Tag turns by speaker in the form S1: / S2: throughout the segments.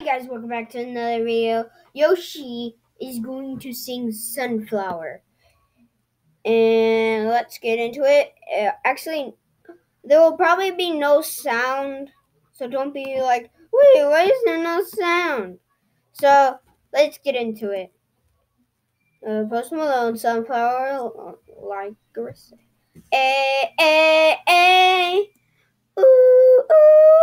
S1: Hey guys, welcome back to another video. Yoshi is going to sing Sunflower. And let's get into it. Uh, actually, there will probably be no sound. So don't be like, wait, why is there no sound? So let's get into it. Uh, Post Malone, Sunflower, like Garissa. Eh, eh, eh. Ooh, ooh, ooh, ooh,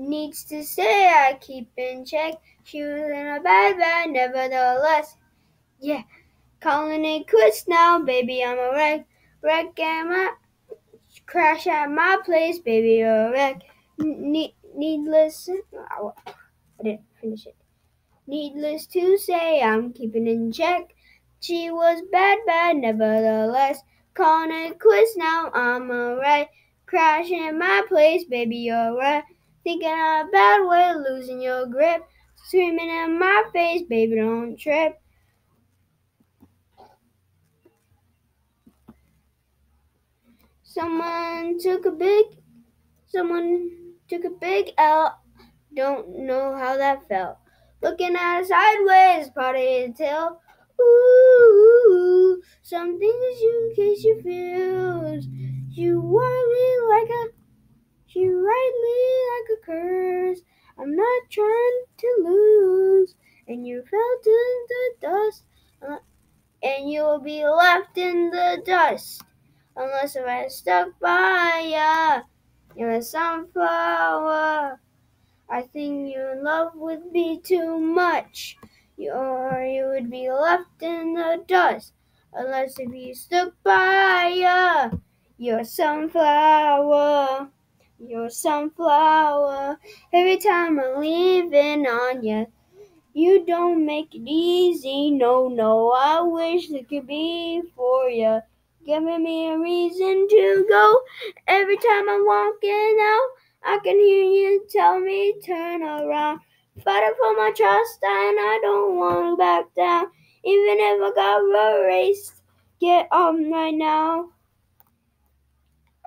S1: Needs to say I keep in check. She was in a bad bad, nevertheless. Yeah, calling it quits now, baby. I'm a wreck. Wreck at my crash at my place, baby. You're a wreck. Ne- needless. I didn't finish it. Needless to say, I'm keeping in check. She was bad, bad, nevertheless. Calling it quits now. I'm a wreck. Crashing at my place, baby. You're a Thinking a bad way, losing your grip. Screaming in my face, baby, don't trip. Someone took a big, someone took a big L. Don't know how that felt. Looking at it sideways, part of his tail. Ooh, some things you case you feels. You worry like a, you write me like a curse. I'm not trying to lose, and you fell to the dust, uh, and you'll be left in the dust unless if I stuck by ya. You're a sunflower. I think you're in love with me too much. You or you would be left in the dust unless if you stuck by ya. You're a sunflower. You're a sunflower. Every time I'm leaving on ya. You don't make it easy, no, no. I wish it could be for ya giving me a reason to go. Every time I'm walking out, I can hear you tell me turn around. Fighting for my trust, and I don't want to back down. Even if I got erased, get on right now.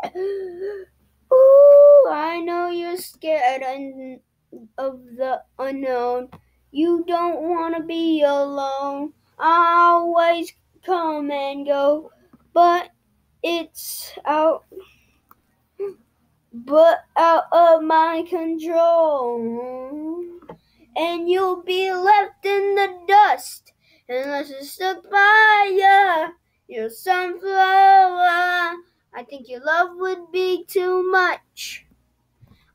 S1: Ooh, scared of the unknown. You don't want to be alone. I always come and go but it's out but out of my control and you'll be left in the dust unless it's by ya your sunflower i think your love would be too much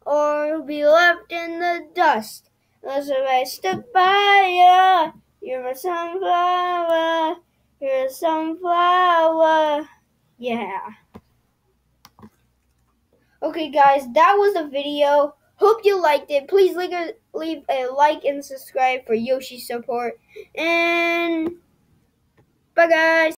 S1: or be left in the dust unless I stuck by you, you're a sunflower you're a sunflower. Yeah. Okay, guys, that was the video. Hope you liked it. Please leave a, leave a like and subscribe for Yoshi support. And bye, guys.